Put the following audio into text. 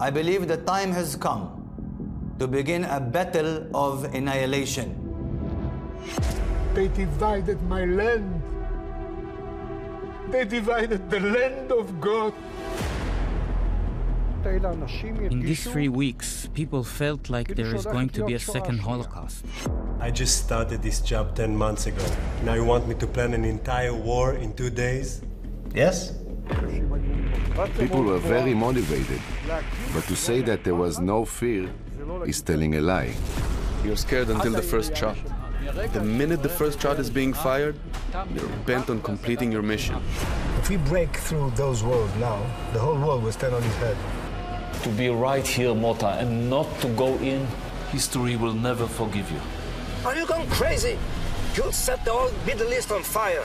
I believe the time has come to begin a battle of annihilation. They divided my land. They divided the land of God. In these three weeks, people felt like there is going to be a second Holocaust. I just started this job 10 months ago. Now you want me to plan an entire war in two days? Yes? People were very motivated, but to say that there was no fear is telling a lie. You're scared until the first shot. The minute the first shot is being fired, you're bent on completing your mission. If we break through those walls now, the whole world will stand on its head. To be right here, Mota, and not to go in, history will never forgive you. Are you going crazy? You'll set the whole Middle East on fire.